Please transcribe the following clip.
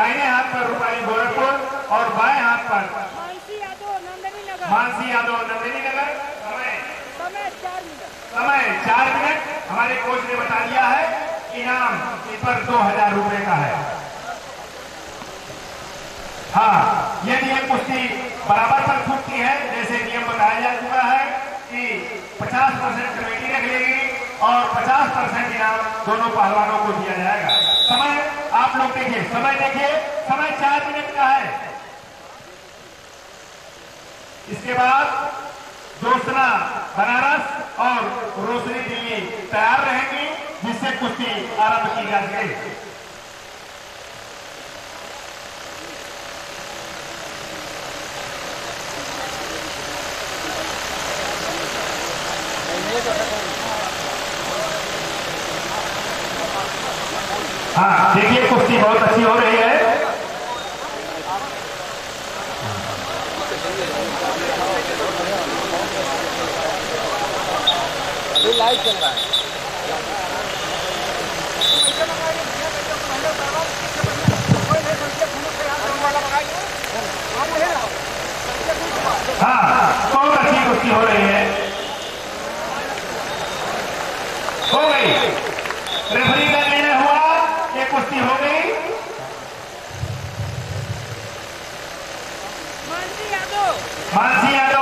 दाहिने हाथ पर रूपाली गोरखपुर और बाएँ हाथ पर मानसी यादव नंदनी नगर। मानसी यादव नंदिनी नगर। समय। समय चार मिनट। समय चार मिनट। हमारे कोच ने बता दिया है इनाम इस पर दो हज़ार रुपए का है। हाँ यदि ये कुश्ती बराबर पर छूटती है जैसे नियम बताया जा चुका है कि 50 परसेंट कमेटी रख लेगी और 50 परसेंट इनाम दोनों पहलवानों को दिया जाएगा। समय। समय देखिए समय चार मिनट का है इसके बाद ज्योत्सना बनारस और रोशनी दिल्ली तैयार रहेंगी जिससे कुश्ती आरंभ की जा सके हाँ देखिए, कुश्ती बहुत अच्छी हो रही है। है, बहुत अच्छी कुश्ती हो रही है। हो गई। रेफरी का कुश्ती हो गई। मानसी यादव। मानसी यादव।